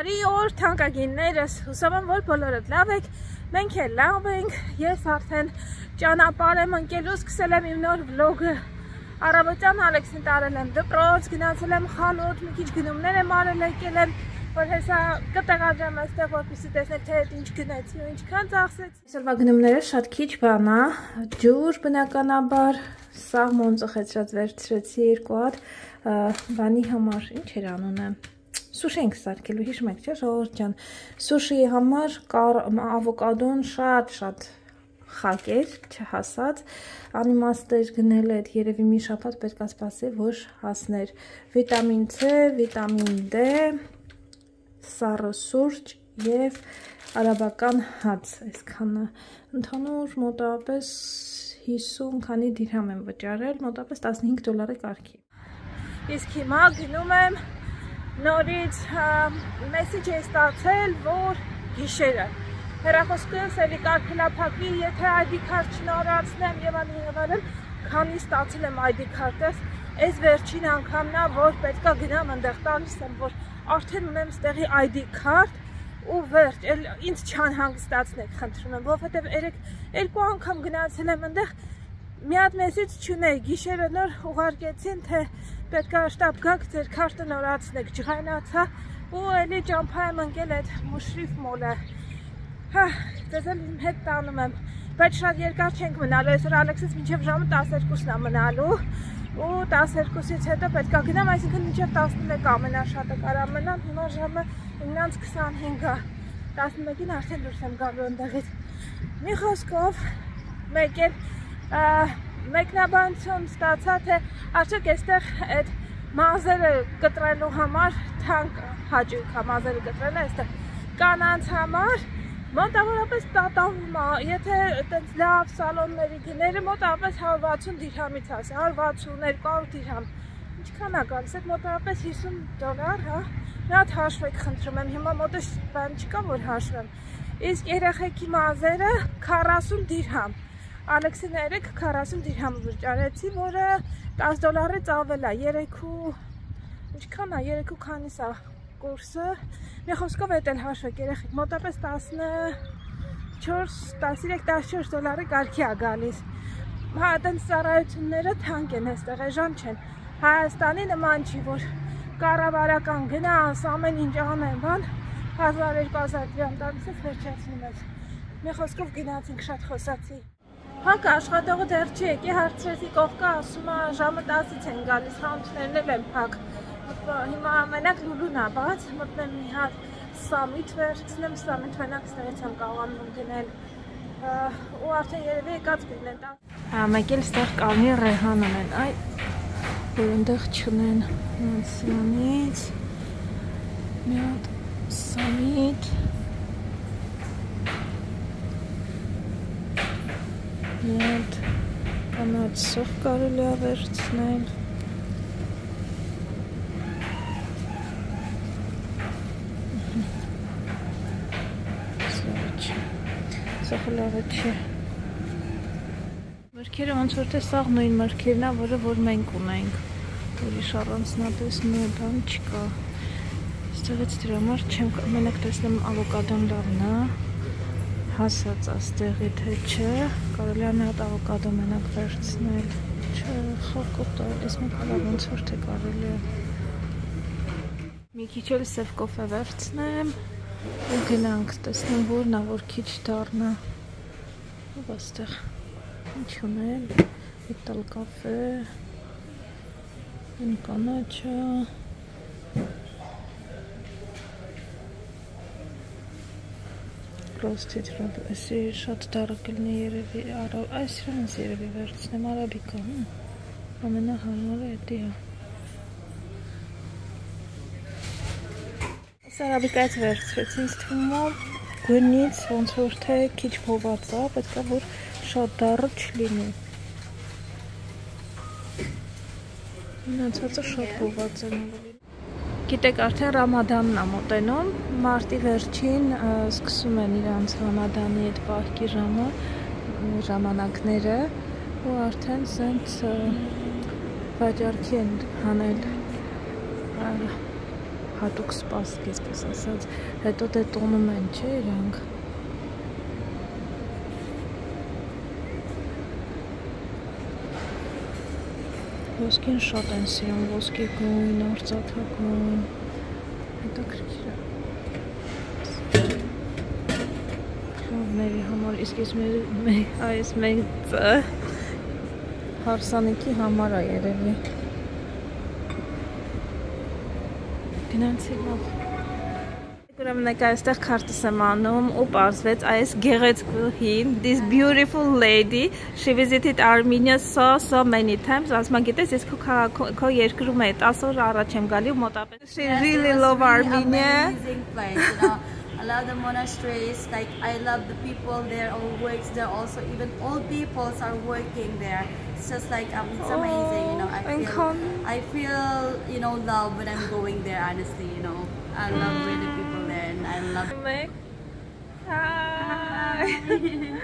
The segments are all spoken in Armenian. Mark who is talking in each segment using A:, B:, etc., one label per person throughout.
A: Բարի օր թանկագիններս, հուսով եմ, որ բոլորդ լավ եք, մենք էլ լավ ենք, ես արդեն ճանապարհ եմ ընկելու, սկսել եմ իմ նոր վլոգը Առավոտյան Ալեքսին տարել եմ դպրոց, գնացել եմ խանութ, մի քիչ գնումներ եմ արել, եկել եմ, որ հեսա կտեղադրեմ այստեղ, որպեսզի տեսնեք թե ինչ գնացի ու ինչքան ծախսեցի։ Այսօրվա գնումները շատ քիչ բան է, ջուր բնականաբար, սաղ մոնծխեցրած վերցրեցի երկու հատ, բանի համար, ինչ էր անունը սուշի ենք սարքելու, հիշում եք, չէ, ժողովուրդ ջան։ Սուշիի համար ավոկադոն շատ-շատ խակեր, չհասած, անիմաստեր գնել այդ երևի մի շաբաթ պետք է սպասի, որ հասներ վիտամին C, վիտամին D, սառը սուրճ եւ արաբական հաց, այսքանը ընդհանուր մոտավորապես 50 քանի դիրհամ եմ վճարել, մոտավորապես 15 դոլարի կարգի։ Իսկ հիմա գնում եմ նորից մեսիջ է ստացել, որ գիշերը հերախոսքս էլի կարգելափակվի, եթե ID քարտ չնորացնեմ եւ այլն, քանի ստացել եմ ID քարտս, այս վերջին անգամն է, որ պետքա գնամ այնտեղ տալիս եմ, որ արդեն ունեմ ստեղի ID քարտ ու վերջ, էլ ինձ չանհանգստացնեք, խնդրում եմ, որովհետեւ երեք երկու անգամ գնացել եմ այնտեղ մի հատ մեսիջ չունեի, գիշերը նոր ուղարկեցին, թե պետքա շտապ գաք, ձեր քարտը նորացնեք, ջղայնացա ու էլի ճամփա եմ ընկել այդ մուշրիֆ մոլը։ Հա, դες իմ հետ տանում եմ, բայց շատ երկար չենք մնալու, այսօր Ալեքսից մինչև ժամը 12-ն է մնալու ու 12-ից հետո պետքա գնամ, այսինքն մինչև 11 ամենաշատը կարա մնամ, հիմա ժամը 9:25 է։ 11-ին արդեն դուրս եմ գալու ընդեղից։ Մի խոսքով մեկ էլ մեկնաբանություն ստացա, թե արդյոք այստեղ այդ մազերը կտրելու համար թանկ հաճույք է մազերը կտրելը այստեղ կանանց համար մոտավորապես տատավում է, եթե այդպես լավ սալոնների գները մոտավորապես 160 դիրհամից ասի, 160 200 դիրհամ։ Ինչքան է գալիս, այդ մոտավորապես 50 դոլար, հա։ Մի հատ հաշվեք, խնդրում եմ, հիմա մոտս բան չկա, որ հաշվեմ։ Իսկ երեխեքի մազերը 40 դիրհամ։ Ալեքսին 3 40 դիրհամ վճարեցի, որը 10 դոլարից ավել է, 3 ու ինչքան է, 3 ու քանիս է կուրսը։ Մի խոսքով էդ էլ հաշվեք երեխեք, մոտապես 14, 13-14 դոլարի կարգի է գալիս։ Հա, այդպես ծառայությունները թանկ են այստեղ, էժան չեն։ Հայաստանի նման չի, որ կառավարական գնաս, ամեն ինչ անեն, բան 1000-2000 դրամ տալիս ես վերջացնում ես։ Մի խոսքով գնացինք շատ խոսացի։ Հակը աշխատողը դեռ չի եկի, հարցրեցի կողքը, ասում է ժամը 10-ից են գալիս, խանութներն էլ են փակ։ Հիմա մենակ լուլուն է բաց, մտնեմ մի հատ սամիթ վերցնեմ, սամիթ մենակ ստեղից եմ կարողանում գնել ու արդեն երևի եկած գնեն տա։ մեկ էլ ստեղ կալնի ռեհան ունեն, այ որ ընդեղ չունեն սրանից մի հատ սամիթ Միատ կանաչ սող կարելի է վերցնել։ Սողը լավը չի։ Մրգերը ոնց որ թե սաղ նույն մրգերն է, որը որ մենք ունենք։ Ուրիշ առանձնատեսնի բան չկա։ Ստեղից դրա համար չեմ մենակ տեսնեմ ավոկադոն լավն է հասած աստեղի թե չէ, կարելի է մի հատ ավոկադո մենակ վերցնել, չէ, խակոտա, ես մի կարա ոնց որ թե կարելի է։ Մի քիչ էլ սև կոֆե վերցնեմ ու գնանք, տեսնեմ որն է, որ քիչ դառնա։ Ու աստեղ ինչ ունեմ, էտալ կաֆե, են Roasted rub, էսի շատ դառը կլինի երևի, այս իրանց երևի վերցնեմ արաբիկա, ամենահարմարը էդի է։ Այս արաբիկայից վերցրեց, ինձ թվում է գույնից ոնց որ թե քիչ փոված է, պետք է որ շատ դառը չլինի։ Մնացածը շատ փոված են ավելի Գիտեք, արդեն Ռամադանն է մոտենում, մարտի վերջին սկսում են իրանց Ռամադանի այդ պահքի ժամը, ժամանակները ու արդեն սենց վաճառքի են հանել հատուկ սպասք, այսպես ասած, հետո դե տոնում են, չէ, իրանք։ Ոսկին շատ են սիրում, ոսկի գույն, արծաթագույն։ Հետաքրքիր է։ Խավների համար, իսկ ես այս մենք հարսանիքի համար է երևի։ Գնացի լավ։ Ուրեմն եկա այստեղ քարտս եմ անում ու պարզվեց այս գեղեցկուհին, this beautiful lady, she visited Armenia so so many times, ասում եմ գիտես ես քո քո երկրում եմ 10 օր առաջ եմ գալի ու մոտապես she really love Armenia.
B: Amazing place, you know. I love the monasteries. Like I love the people there all works there. Also, even old peoples are working there. It's just like um, it's amazing. You know, I feel I feel you know love when I'm going there. Honestly, you know, I love mm. really people there, and I love.
A: Hi.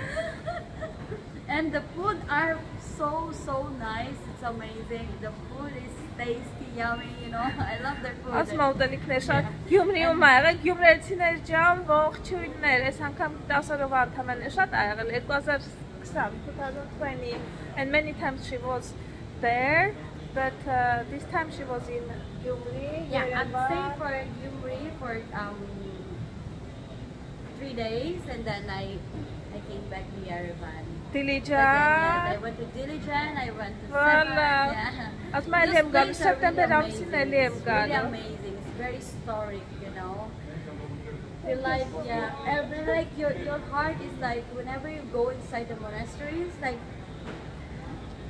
B: and the food are so so nice. It's amazing. The food is tasty, yummy, you know. I love their food.
A: Ասում ուտելիքներ շատ Գյումրիում ա եղել, գյումրեցիներ ջան, ողջույններ, այս անգամ 10 օրով անդամ են շատ ա եղել 2020, 2020 and many times she was there but uh, this time she was in Gyumri.
B: Yeah, I'm staying for Gyumri for um three days and then I I came back to Yerevan.
A: Dilijan.
B: I went to Dilijan, I went to voilà.
A: Yeah. As my name goes September amazing. It's
B: really amazing. It's very historic, you know. You like yeah, every like your your heart is like whenever you go inside the monasteries, like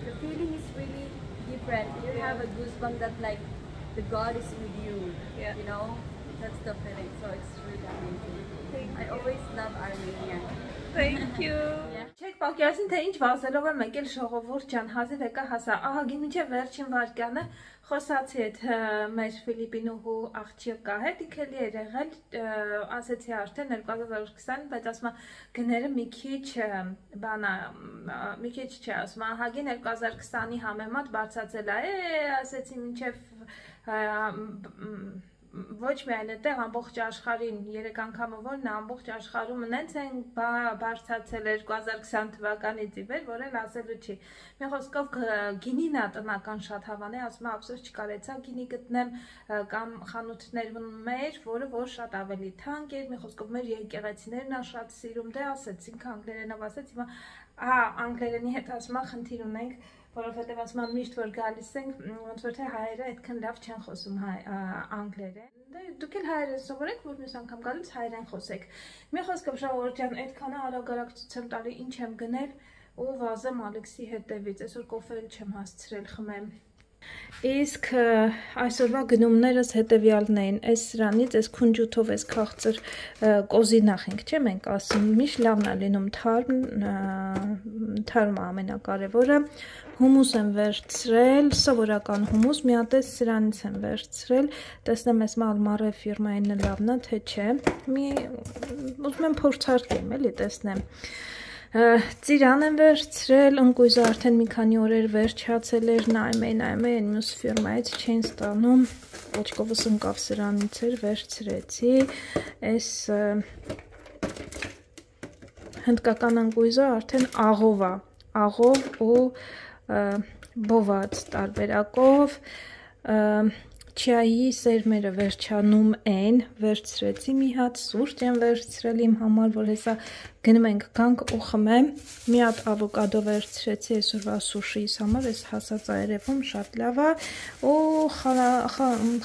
B: the feeling is really different. You have a goosebump that like the God is with you. Yeah. You know, that's the feeling. So it's really amazing. I always love Armenia.
A: Thank you. Չեք պատկերացին, թե ինչ վազելով եմ եկել ժողովուրդ ջան, հազիվ եկա հասա։ Ահագին մինչև վերջին վարկյանը խոսացի այդ մեր Ֆիլիպինուհու աղջիկա հետ, ինքը էլի էր եղել, ասեցի արդեն 2020, բայց ասում գները մի քիչ բանա, մի քիչ չէ, ասում ահագին 2020-ի համեմատ բարձացել է, ասեցի մինչև ոչ միայն այդտեղ ամբողջ աշխարհին երեք անգամը որն է ամբողջ աշխարհում նենց են բարձրացել 2020 թվականից ի վեր, որ էլ ասելու չի։ Մի խոսքով գինին է տնական շատ հավանե, ասում եմ ափսոս չկարեցա գինի գտնեմ կամ խանութներում մեր, որը որ շատ ավելի թանկ էր, մի խոսքով մեր եկեղեցիներն է շատ սիրում, դե ասեցինք անգլերենով ասեց, հիմա ահա անգլերենի հետ ասում եմ խնդիր ունենք որովհետև ասում եմ միշտ որ գալիս ենք ոնց որ թե հայերը այդքան լավ չեն խոսում հայ անգլերեն դե դուք էլ հայերեն սովորեք որ մյուս անգամ գալուց հայերեն խոսեք մի խոսքով ժողովուրդ ջան այդքանը արագ-արագ ցույց եմ տալի ինչ եմ գնել ու վազեմ Ալեքսի հետևից այսօր կոֆե չեմ հասցրել խմեմ Իսկ այսօրվա գնումներս հետևյալն էին։ Այս սրանից, այս քունջութով, այս քաղցր կոզինախ ենք, չէ՞ մենք ասում։ Միշտ լավն է լինում թարմ, թարմը ամենակարևորը։ Հումուս եմ վերցրել, սովորական հումուս, մի հատ էս սրանից եմ վերցրել։ Տեսնեմ այս Malmare ֆիրմային լավն է, թե չէ։ Մի ուզում եմ փորձարկեմ, էլի տեսնեմ։ Ծիրան եմ վերցրել, ընկույզը արդեն մի քանի օրեր վերջացել էր, նայում էի, նայում էի, մյուս ֆիրմայից չեն ստանում, ոչկովս ընկավ սրանից էր, վերցրեցի, այս հնդկական ընկույզը արդեն աղով է, աղով ու բոված տարբերակով, Չիայի սերմերը վերջանում են, վերցրեցի մի հատ սուրճ եմ վերցրել իմ համար, որ հեսա գնում ենք գանք ու խմեմ։ Մի հատ ավոկադո վերցրեցի այսօրվա սուշիիս համար, այս հասած այրևում շատ լավ է։ Ու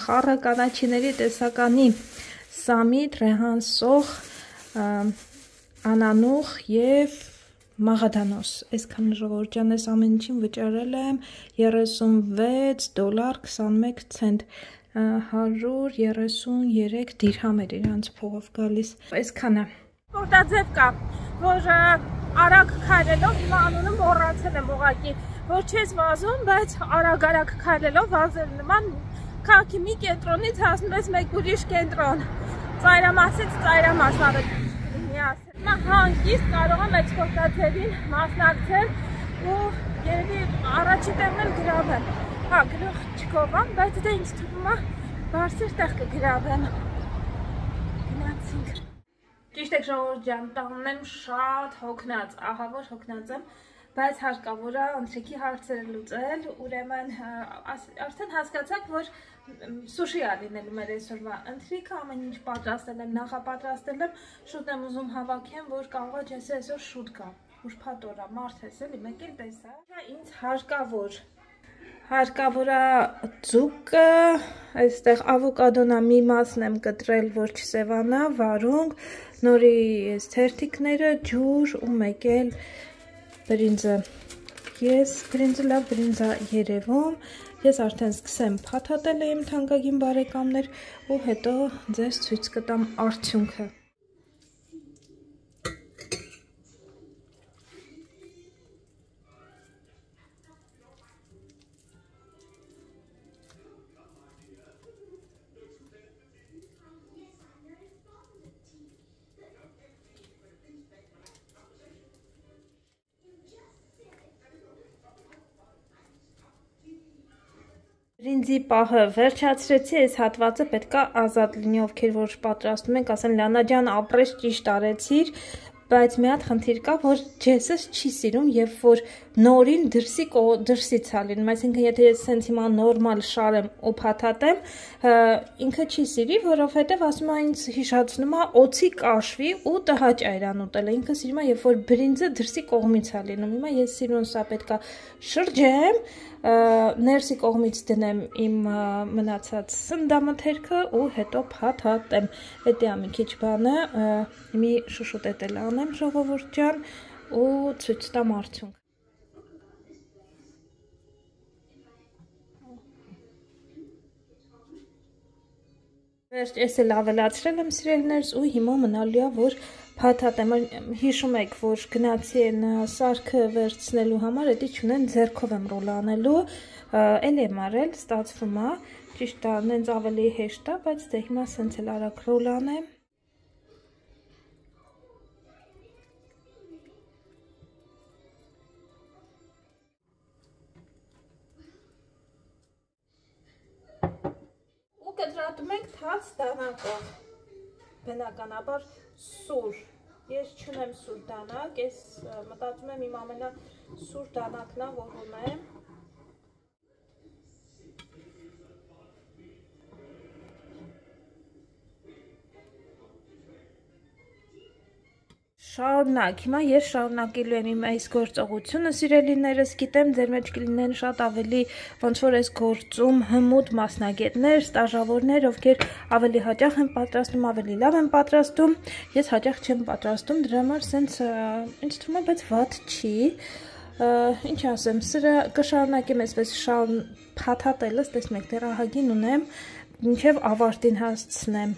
A: խառը կանաչիների տեսականի սամիտ, ռեհան սոխ, անանուխ եւ Մաղադանոս, այսքան ժողովրդյան այս ամեն ինչին վճարել եմ 36 դոլար 21 ցենտ 133 դիրհամ էր իրանց փողով գալիս։ Այսքանը։ Որտաձև կա, որ արագ քայլելով հիմա անունը մոռացել եմ ուղակի, որ չես վազում, բայց արագ-արագ քայլելով վազել նման քաղաքի մի կենտրոնից հասնում ես մեկ ուրիշ կենտրոն։ Ծայրամասից ծայրամաս ավելի հանգիստ կարող եմ այդ սպորտաձևին մասնակցել ու երևի առաջի տեղն էլ գրավել։ Հա, գրող չկովամ, բայց դա ինձ թվում է բարձր տեղ կգրավեմ։ Գնացինք։ Ճիշտ եք ժողովուրդ ջան, տանն եմ շատ հոգնած, ահա որ հոգնած եմ, բայց հարկավոր է ընթրիքի հարցերը լուծել, ուրեմն արդեն հասկացաք, որ սուշի ա լինելու մեր այսօրվա ընթրիքը, ամեն ինչ պատրաստել եմ, նախապատրաստել եմ, շուտ եմ ուզում հավաքեմ, որ կարող է ջեսը այսօր շուտ գա, ուրբաթ օրա, մարդ ես էլի, մեկ էլ տեսա, ինձ հարկավոր Հարկավոր է ձուկը, այստեղ ավոկադոնա մի մասն եմ կտրել, որ չսևանա, վարունգ, նորի ես թերթիկները, ջուր ու մեկ էլ բրինձը։ Ես բրինձը լավ բրինձա երևում, ես արդեն սկսեմ փաթաթել եմ թանկագին բարեկամներ ու հետո ձեզ ցույց կտամ արդյունքը։ Բրինձի պահը վերջացրեցի, այս հատվածը պետքա ազատ լինի, ովքեր որ պատրաստում ենք, ասեն Լանա ջան, ապրես ճիշտ արեցիր, բայց մի հատ խնդիր կա, որ ջեսս չի սիրում, երբ որ նորին դրսի դրսից լինում, այսինքն եթե ես սենց հիմա նորմալ շարեմ ու փաթաթեմ, ինքը չի սիրի, որովհետև ասում է ինձ հիշացնում է օծի կաշվի ու տհաճ այրան ուտելը։ Ինքը սիրում է, երբ որ բրինձը դրսի կողմից է լինում։ Հիմա ես սիրուն սա պետքա շրջեմ, ներսի կողմից դնեմ իմ մնացած սնդամթերքը ու հետո փաթաթեմ։ Դա է մի քիչ բանը, մի շուշուտ էլ անեմ ժողովուրդ ջան ու ցույց տամ արդյունք։ Վերջ ես էլ ավելացրել եմ սիրելիներս ու հիմա մնալու է որ փաթաթեմ հիշում եք որ գնացի են սարքը վերցնելու համար էդի չունեն ձեռքով եմ ռոլ անելու էլ եմ արել ստացվում է ճիշտ է նենց ավելի հեշտ է բայց դե հիմա սենց էլ արագ ռոլ անեմ կտրատում ենք թաց դանակով, բնականաբար սուր, ես չունեմ սուր դանակ, ես մտածում եմ իմ ամենա սուր դանակն է, որ ունեմ, Շարունակ, հիմա ես շարունակելու եմ իմ այս գործողությունը, սիրելիներս, գիտեմ ձեր մեջ կլինեն շատ ավելի ոնց որ այս գործում հմուտ մասնագետներ, ստաժավորներ, ովքեր ավելի հաճախ են պատրաստում, ավելի լավ են պատրաստում, ես հաճախ չեմ պատրաստում, դրա համար սենց ինձ թվում է, բայց վատ չի, ինչ ասեմ, սրա կշարունակեմ այսպես շարուն փաթաթելս, տեսնեք, դեռ ահագին ունեմ, մինչև ավարտին հասցնեմ։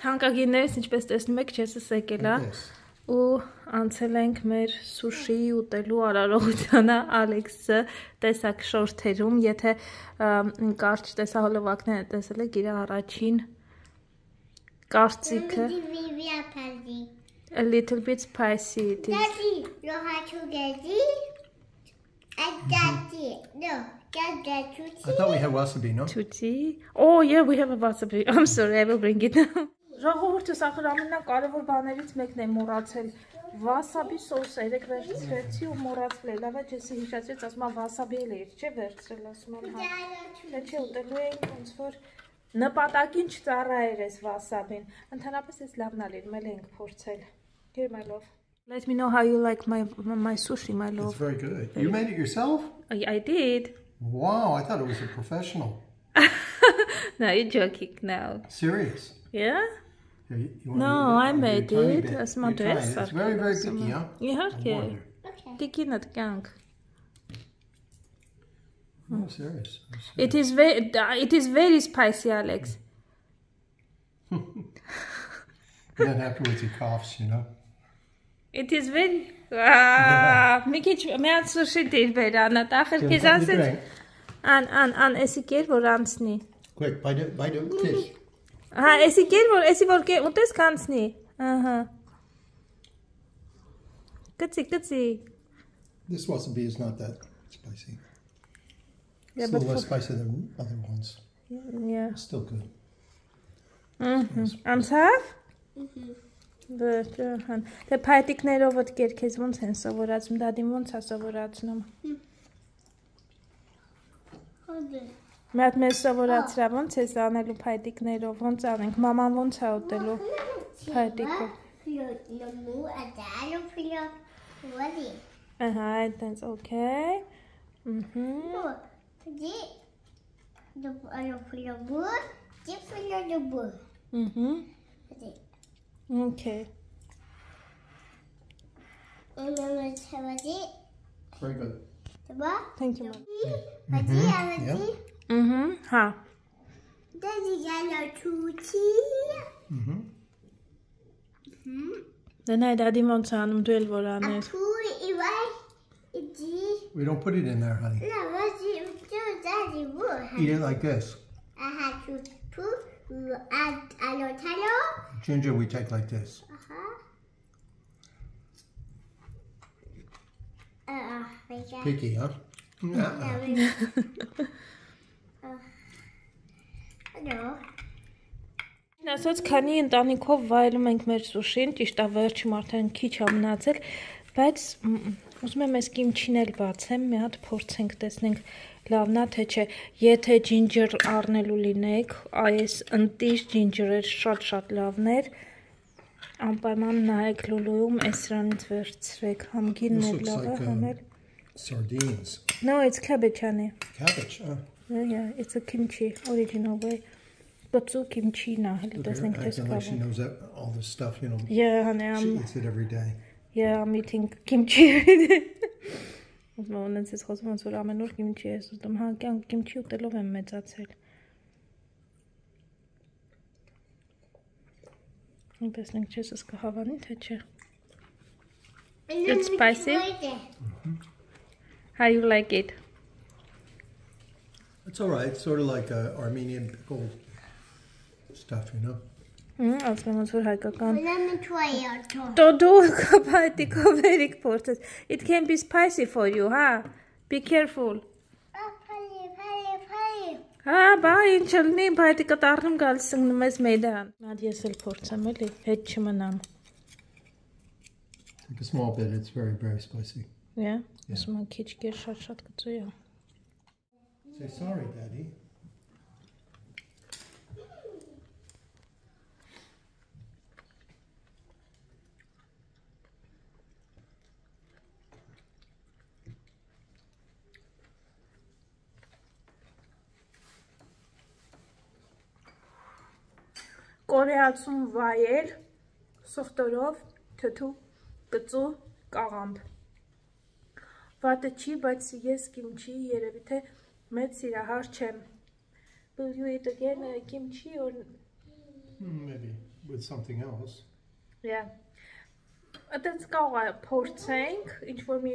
A: Թանկագիններս, ինչպես տեսնում եք, չես եկել, հա ու անցել ենք մեր սուշի ուտելու արարողությանը Ալեքսը տեսակ շորթերում, եթե կարճ տեսահոլովակները տեսել եք իր առաջին կարծիքը A little bit spicy it is.
C: Daddy, you have to get it? And daddy, no,
D: I thought we had wasabi, no?
A: Tutti. Oh yeah, we have a wasabi. I'm sorry, I will bring it now. Ժողովուրդը սախր ամենակարևոր բաներից մեկն է մոռացել։ Վասաբի սոսը երեք վերցրեցի ու մոռացել։ Լավ է, ջեսի հիշացրեց, ասում եմ վասաբի էլ էր, չէ՞ վերցրել, ասում եմ հա։ Դե չէ, ուտելու էինք ոնց որ նպատակին չծառայեր այս վասաբին։ Ընդհանրապես էս լավն է լինում, էլ ենք փորձել։ Here my love. Let me know how you like my my sushi, my love.
D: It's very good. You made it yourself?
A: I, I did.
D: Wow, I thought it was a professional.
A: no, you're joking now.
D: Serious?
A: Yeah?
D: You, you
A: No, I made it. As my dress.
D: It's very, very picky, huh?
A: Իհարկե։
D: wonder.
C: Okay.
A: Տիկինդ կանք։
D: No, serious. I'm serious.
A: It is very it is very spicy, Alex.
D: then afterwards he coughs, you know.
A: It is very Մի քիչ մի հատ սուշի դիր բերանա, տախր քեզ
D: Give
A: ասեց
D: drink.
A: ան ան ան էսի կեր որ անցնի։
D: Quick, bite it, bite it, fish.
A: Հա, էսի կեր որ էսի որ կե ուտես կանցնի։ Ահա։ Գցի, գցի։
D: This wasabi is not that spicy.
A: Yeah,
D: It's a
A: but
D: little less
A: for-
D: spicy than other ones.
A: Yeah.
D: Still good.
A: Ահա։ Անցավ։ Բրճան։ Դե փայտիկներով ոտ կերքես ոնց են սովորացում, դադին ոնց է սովորացնում։
C: Հոդը։
A: Մի հատ մեզ սովորացրա ոնց ես անելու փայտիկներով, ոնց անենք, մաման ոնց է ուտելու փայտիկով։
C: Լոմու ադալու ֆիլո։ Ոդի։
A: Ահա, այդտենց, օքեյ։ Ահա։
C: Դի դու ալու ֆիլո բու, դի ֆիլո դու բու։
A: Ահա։
C: Դի։
A: Okay.
C: Մամա ցավդի,
D: Very good.
C: դու։
A: Thank you. ma'am.
C: Հդի Mm-hmm.
A: Huh. There's
C: a yellow tootie.
D: Mm-hmm.
A: Mm-hmm. Den Daddy Monza, han om 12
C: år. Han It.
D: We don't put it in there, honey.
C: No, do Daddy would.
D: Eat it like this.
C: I had to put add a little
D: Ginger we take like this.
C: Uh-huh. Uh,
D: Picky, huh? Yeah.
C: Ալո։
A: Ասած քանի ընտանիքով վայելում ենք մեր սուշին, ճիշտ է վերջում արդեն քիչ է մնացել, բայց ուզում եմ այս կիմչին էլ բացեմ, մի հատ փորձենք, տեսնենք լավն է թե չէ։ Եթե ջինջեր առնելու լինեք, այս ընտիր ջինջերը շատ-շատ լավն էր։ Անպայման նայեք լուլուում, այս սրանից վերցրեք, համ գինն
D: This
A: է
D: looks
A: լավ է,
D: like,
A: համ
D: um, Sardines.
A: No, it's cabbage, honey.
D: Cabbage, huh?
A: Yeah, yeah, it's a kimchi, original way. Կծու kimchi նա, հələ
D: Look at her
A: տեսնենք թե
D: acting like she
A: սկավը։
D: knows that, all this stuff, you know.
A: Yeah, honey,
D: She
A: I'm
D: eats it every day.
A: Yeah, I'm eating kimchi every day. Ոնց ոնց ես խոսում ոնց որ ամեն օր kimchi ես ուտում, հա, կյանք kimchi ուտելով եմ մեծացել։ Ու տեսնենք չես ըսկա հավանի թե չէ։ It's spicy? How you like it?
D: It's all right. It's sort of like uh, Armenian pickled stuff, you know.
A: Հմ, ասում ոնց որ հայկական
C: Ուրեմն թույ արտո։
A: Տոդո կապայտիկով երիկ փորձես։ It can be spicy for you, հա։ Be careful։
C: Փալի, փալի, փալի։
A: Հա, բա ինչ լինի, բայտիկը տառնում գալիս ընկնում ես մեդան։ Մատ ես էլ փորձեմ էլի, հետ չմնամ։
D: Take a small bit. It's very, very spicy.
A: Yeah, ասում եմ քիչ կեր շատ-շատ կծու է։
D: Say sorry, Daddy.
A: Կորեացում վայել սոխտորով թթու կծու կաղամբ։ Վատը չի, բայց ես kimchi երևի թե մեծ սիրահար չեմ։ Will you eat again uh, kimchi or
D: Hmm, maybe with something else.
A: Yeah. Այդպես կարող է փորձենք, ինչ որ մի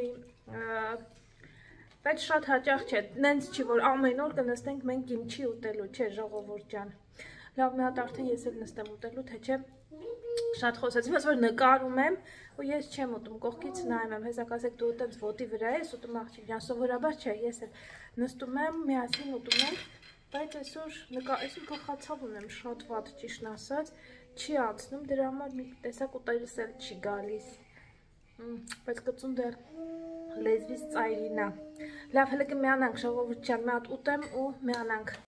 A: բայց շատ հաճախ չէ։ Նենց չի որ ամեն օր կնստենք մենք kimchi ուտելու, չէ, ժողովուրդ ջան։ Լավ, մի հատ արդեն ես էլ նստեմ ուտելու, թե չէ։ Շատ խոսեցի, ոնց որ նկարում եմ, ու ես չեմ ուտում, կողքից նայում եմ, հեսա կասեք դու այդպես ոտի վրա ես ուտում աղջիկ ջան, սովորաբար չէ, ես էլ նստում եմ, միասին ուտում ենք, բայց այսօր նկա այսօր գլխացավ ունեմ շատ վատ ճիշտն ասած, չի անցնում, դրա համար մի տեսակ ուտելս էլ չի գալիս։ Բայց կծուն դեռ լեզվից ծայրին է։ Լավ, հələ կմիանանք ժողովուրդ ջան, մի հատ ուտեմ ու միանանք։